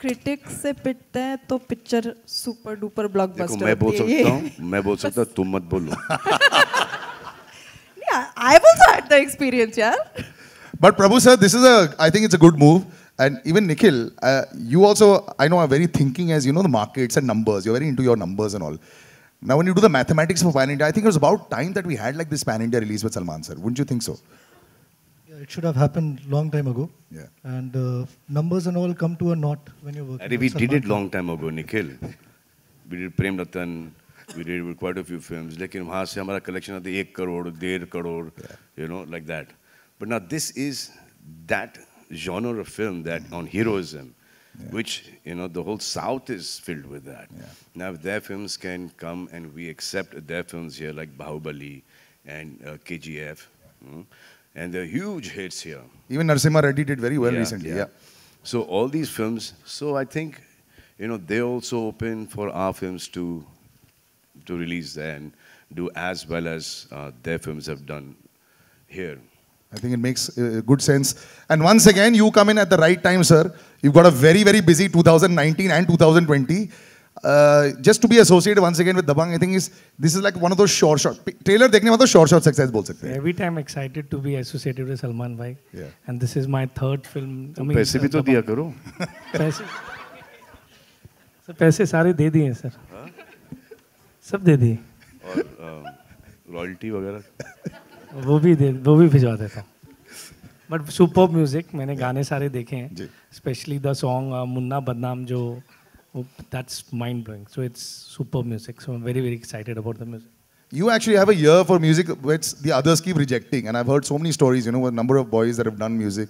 Critics से पिटते हैं तो पिक्चर सुपर डुपर देखो ब्लॉकबस्टर मैं बोल सकता हूँ मैं बोल सकता हूँ तुम मत बोलो I also had the experience यार But Prabhu sir, this is a, I think it's a good move. And even Nikhil, uh, you also, I know, are very thinking as, you know, the markets and numbers. You're very into your numbers and all. Now, when you do the mathematics for Pan India, I think it was about time that we had like this Pan India release with Salman sir. Wouldn't you think so? it should have happened long time ago. Yeah. And uh, numbers and all come to a knot when you're working. We did it long time ago, Nikhil. we did Prem Ratan, we did quite a few films. Like in se collection of the 1 crore, 1.5 crore, you know, like that. But now this is that genre of film that mm -hmm. on heroism, yeah. which, you know, the whole South is filled with that. Yeah. Now if their films can come and we accept their films here like Bahubali and uh, KGF, mm and they're huge hits here Even Narsimha Reddy did very well yeah, recently. Yeah. So all these films. So I think, you know, they also open for our films to to release there and do as well as uh, their films have done here. I think it makes uh, good sense. And once again, you come in at the right time, sir. You've got a very, very busy 2019 and 2020. Uh, just to be associated once again with Dabang, I think is this is like one of those short short trailer देखने में तो short short success बोल सकते हैं. Every time excited to be associated with Salman Bhai. Yeah. And this is my third film. I mean, पैसे भी तो. दिया करो. पैसे सर पैसे सारे दे दिए सर सब दे दिए और रॉयल्टी वगैरह वो भी दे वो भी भिजवा देता हूँ बट सुपर म्यूज़िक मैंने गाने सारे देखे हैं। स्पेशली द सॉन्ग मुन्ना बदनाम जो Oh, that's mind blowing. So it's super music. So I'm very, very excited about the music. You actually have a year for music which the others keep rejecting. And I've heard so many stories, you know, a number of boys that have done music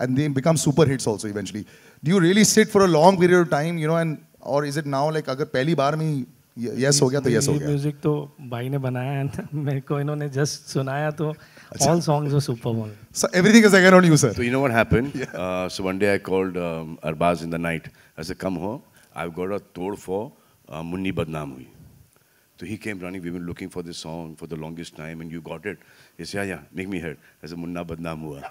and they become super hits also eventually. Do you really sit for a long period of time, you know, and or is it now like If the first time yes, हो गया Yes, yes हो गया music तो भाई ने बनाया and just को इन्होंने all songs are super one. So everything is again on you, sir. So you know what happened? Yeah. Uh, so one day I called um, Arbaaz in the night. I said, come home. I've got a tour for uh, Munni Badnaam Hui." So he came running. We've been looking for this song for the longest time, and you got it. He said, "Yeah, yeah, make me hear." I said, "Munna Badnaam Hua."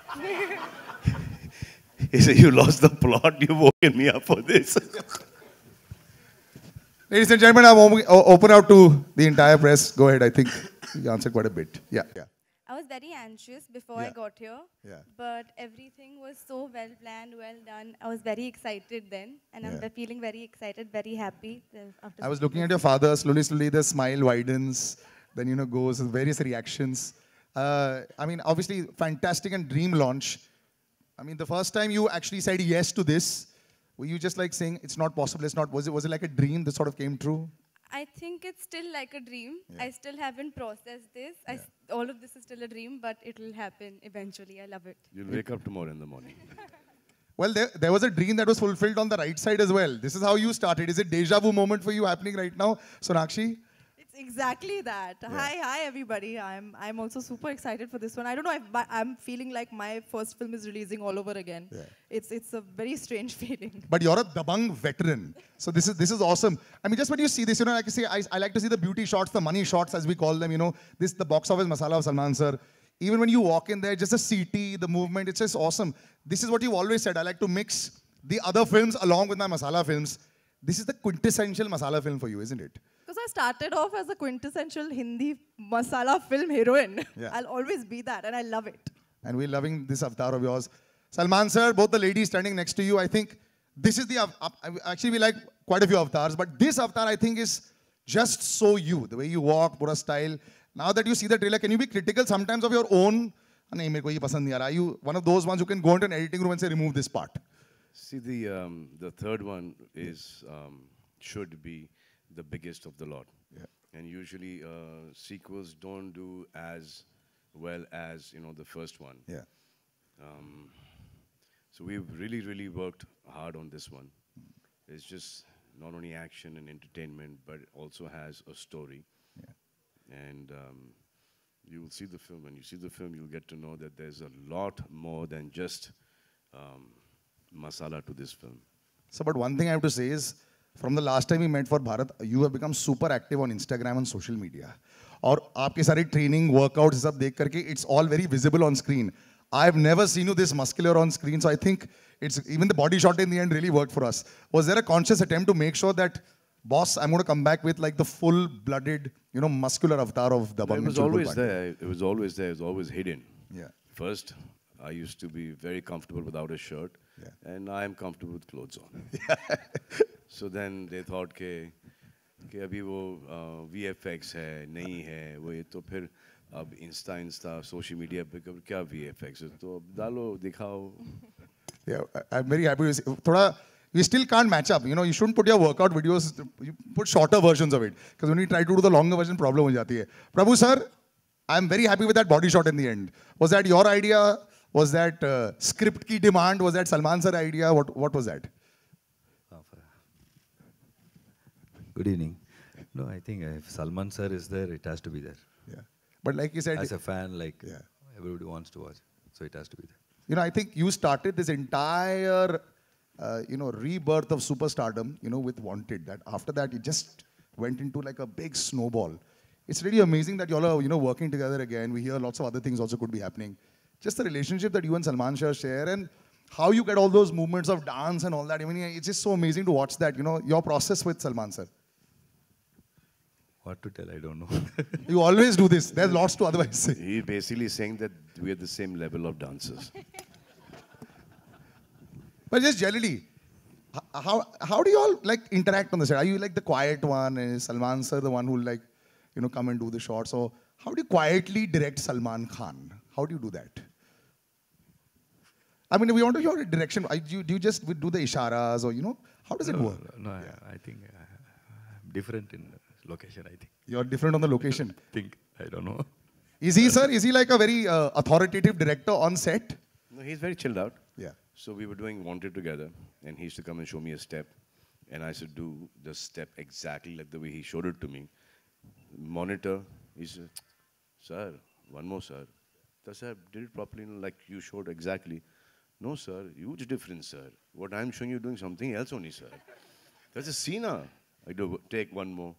he said, "You lost the plot. You've woken me up for this." Ladies and gentlemen, I'm o- o- open out to the entire press. Go ahead. I think you answered quite a bit. Yeah, yeah. I very anxious before I got here. Yeah. But everything was so well planned, well done. I was very excited then, and Yeah. I'm feeling very excited, very happy. uh, After I was looking at your father. Slowly, slowly, the smile widens. Then you know goes various reactions. Uh, I mean, obviously, fantastic and dream launch. I mean, the first time you actually said yes to this, were you just like saying it's not possible? It's not. Was it? Was it like a dream that sort of came true? I think it's still like a dream. I still haven't processed this. I s- all of this is still a dream, but it will happen eventually. I love it. You'll wake up tomorrow in the morning. Well, there, there was a dream that was fulfilled on the right side as well. This is how you started. Is it deja vu moment for you happening right now, Sonakshi? Exactly that. Hi, hi, everybody. I'm I'm also super excited for this one. I don't know if I'm feeling like my first film is releasing all over again. Yeah. It's it's a very strange feeling. But you're a Dabangg veteran. So this is this is awesome. I mean, just when you see this, you know, like I say, I, I like to see the beauty shots, the money shots, as we call them. You know, this the box office masala of Salman sir. Even when you walk in there, just the CT, the movement, it's just awesome. This is what you've always said. I like to mix the other films along with my masala films. This is the quintessential masala film for you, isn't it? Because I started off as a quintessential Hindi masala film heroine. Yeah. I'll always be that, and I love it. and we're loving this avatar of yours. Salman sir, both the ladies standing next to you, I think this is the, av- av- actually we like quite a few avatars, but this avatar I think is just so you, the way you walk, pura style. Now that you see the trailer, can you be critical sometimes of your own? नहीं मेरे को ये पसंद नहीं आ रहा. Are you one of those ones who can go into an editing room and say remove this part? See, the um, the third one is um, should be the biggest of the lot. Yeah. And usually uh, sequels don't do as well as you know the first one. Yeah. Um, so we've really, really worked hard on this one. It's just not only action and entertainment, but it also has a story. Yeah. And um, you will see the film. When you see the film, you'll get to know that there's a lot more than just um, masala to this film. So, but one thing I have to say is, from the last time we met for Bharat, you have become super active on Instagram and social media. और आपके सारे training workout सब देख करके it's all very visible on screen I've never seen you this muscular on screen, so I think it's even the body shot in the end really worked for us. Was there a conscious attempt to make sure that, boss, I'm going to come back with like the full-blooded, you know, muscular avatar of the It was always there. It was always there. It was always hidden. Yeah. First, I used to be very comfortable without a shirt, Yeah. and I am comfortable with clothes on. So then they thought के, कि अभी वो V F x है, नहीं है, वो ये तो फिर अब इंस्टा इंस्टा सोशल मीडिया पे कब, क्या वी एफ़ एक्स है? तो अब डालो, दिखाओ। वेरी हैप्पी थोड़ा you still can't match up you know you should put your workout videos you put shorter version of it because you try to do the longer version problem हो जाती है। Prabhu sir I am very happy with that body shot in the end was that your idea was that script की demand was that Salman sir idea what what was that Good evening. No, I think if Salman sir is there, it has to be there. Yeah. But like you said, As a fan, like Yeah. everybody wants to watch, so it has to be there. you know, I think you started this entire, uh, you know, rebirth of superstardom, you know, with Wanted. That after that, it just went into like a big snowball. It's really amazing that y'all are, you know, working together again. We hear lots of other things also could be happening. Just the relationship that you and Salman Shah share and how you get all those movements of dance and all that. I mean, it's just so amazing to watch that, you know, your process with Salman sir. What to tell, I don't know. You always do this. There's lots to otherwise say. He's basically saying that we are the same level of dancers. But just generally, how how do you all like interact on the set? Are you like the quiet one? and Is Salman sir the one who like, you know, come and do the shots? So how do you quietly direct Salman Khan? How do you do that? I mean, we want to hear a direction. I- Do you, do you just do the isharas or you know how does it no, work? no, I, I think uh, different in location, I think. You're different on the location. I think, I don't know. Is he sir? Is he like a very uh, authoritative director on set? No, he's very chilled out. Yeah. So we were doing Wanted together, and he used to come and show me a step, and I should do the step exactly like the way he showed it to me. Monitor, he said, "Sir, one more, sir." I said, "Did it properly, like you showed exactly." No, sir, huge difference, sir. What I'm showing you doing something else only, sir. That's a scene. I do take one more,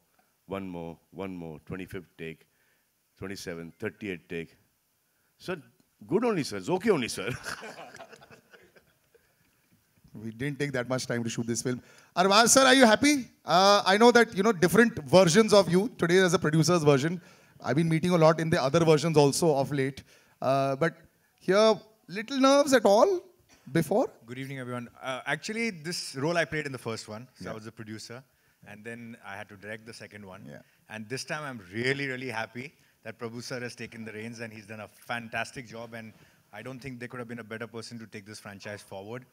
one more, one more, 25th take, 27th, 38th take. Sir, good only, sir. It's okay only, sir. We didn't take that much time to shoot this film. Arbaaz sir, are you happy? Uh, I know that you know different versions of you. Today as a producer's version. I've been meeting a lot in the other versions also of late. Uh, but here, little nerves at all before? Good evening, everyone. Uh, actually, this role I played in the first one. So I was the producer, and then I had to direct the second one. Yeah. And this time, I'm really, really happy that Prabhu sir has taken the reins, and he's done a fantastic job. And I don't think there could have been a better person to take this franchise forward.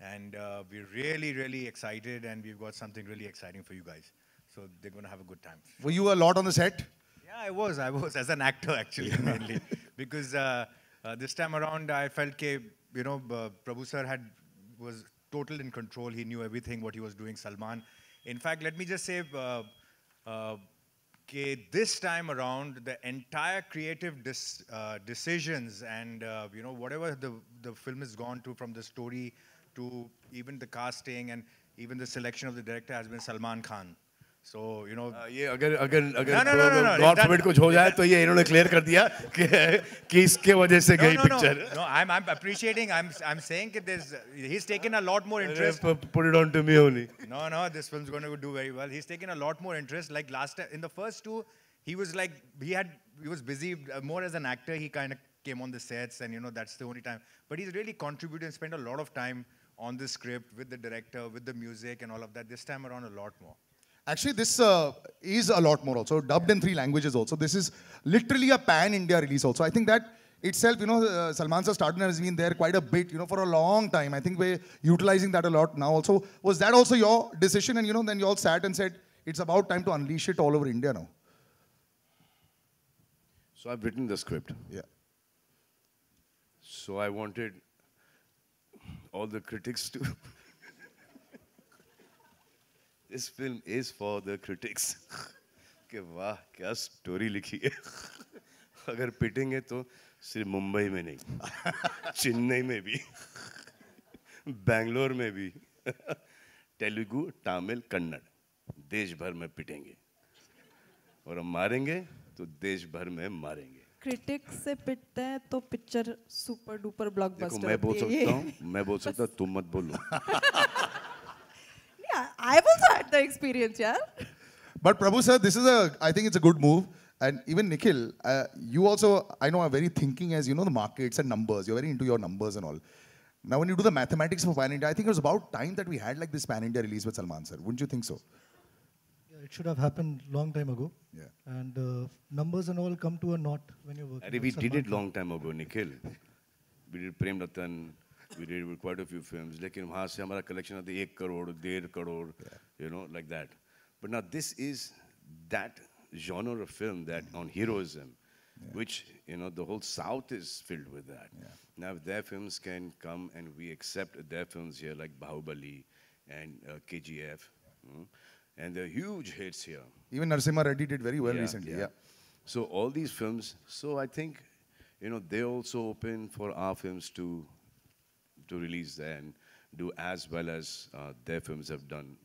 And uh, we're really, really excited, and we've got something really exciting for you guys. So they're going to have a good time. Were you a lot on the set? Yeah, I was. I was as an actor actually mainly because uh, uh, this time around I felt ke, you know uh, Prabhu sir had was total in control. He knew everything what he was doing. Salman. In fact, let me just say. Uh, uh, this time around, the entire creative uh, decisions and uh, you know whatever the the film has gone to, from the story to even the casting and even the selection of the director has been Salman Khan. So you know, ये अगर अगर अगर No, no, no, no, no, God that- forbid कुछ हो जाए तो ये इन्होंने क्लियर कर दिया कि कि इसके वजह से गई no, no, picture No, no, I'm, I'm appreciating. I'm, I'm saying that there's, he's taken a lot more interest. put it on to me only No, no, this film's going to do very well. He's taken a lot more interest. Like last time, in the first two, he was like, he had, he was busy uh, more as an actor. He kind of came on the sets, and you know that's the only time. But he's really contributed and spent a lot of time on the script with the director, with the music, and all of that. This time around, a lot more. Actually, this uh, is a lot more also, dubbed in three languages also. This is literally a pan-India release also. I think that itself, you know, uh, Salman Sir has been there quite a bit, you know, for a long time. I think we're utilizing that a lot now also. Was that also your decision? And, you know, then you all sat and said, it's about time to unleash it all over India now. so I've written the script Yeah. so I wanted all the critics to this film is for the critics. कि वाह क्या story लिखी है। अगर पिटेंगे तो सिर्फ़ मुंबई में नहीं चेन्नई में भी बैंगलोर में भी तेलुगु तमिल कन्नड़ देश भर में पिटेंगे। और हम मारेंगे तो देश भर में मारेंगे। क्रिटिक्स से पिटते हैं तो पिक्चर सुपर डुपर ब्लॉकबस्टर मैं बोल सकता हूँ मैं बोल सकता हूँ तुम मत बोलो। I've also had the experience, yeah. But Prabhu sir, this is a, I think it's a good move. And even Nikhil, uh, you also, I know, are very thinking as you know the markets and numbers. You're very into your numbers and all. Now, when you do the mathematics for Pan India, I think it was about time that we had like this Pan India release with Salman sir. Wouldn't you think so? Yeah, it should have happened long time ago. Yeah. And uh, numbers and all come to a knot when you're working. Arey, with we did it long time ago, Nikhil. We did Prem Ratan, we did with quite a few films. Lekin wahan se hamara collection aati ek crore, der crore, yeah. you know, like that. But now this is that genre of film that mm. on heroism, yeah. which you know the whole South is filled with that. Yeah. Now if their films can come and we accept their films here like Bahubali and uh, KGF, mm, and they're huge hits here. Even Narsimha Reddy did very well yeah, recently. Yeah. So all these films. So I think you know they also open for our films to to release there and do as well as uh, their films have done